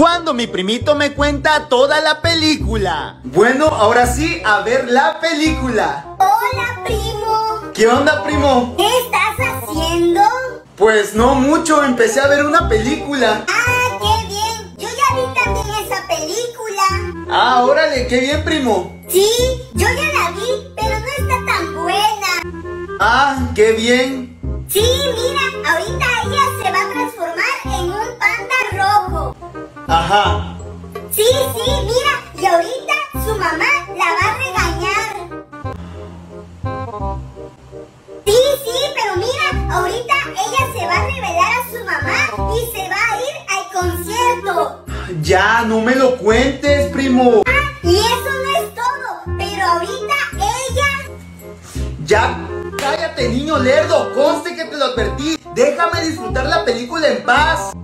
Cuando mi primito me cuenta toda la película. Bueno, ahora sí, a ver la película. Hola, primo. ¿Qué onda, primo? ¿Qué estás haciendo? Pues no mucho, empecé a ver una película. Ah, qué bien. Yo ya vi también esa película. Ah, órale, qué bien, primo. Sí, yo ya la vi, pero no está tan buena. Ah, qué bien. Sí, mira, ahorita Ajá. Sí, sí, mira, y ahorita su mamá la va a regañar. Sí, sí, pero mira, ahorita ella se va a revelar a su mamá y se va a ir al concierto. Ya, no me lo cuentes, primo. Ah, y eso no es todo, pero ahorita ella... Ya, cállate, niño lerdo. Conste que te lo advertí. Déjame disfrutar la película en paz.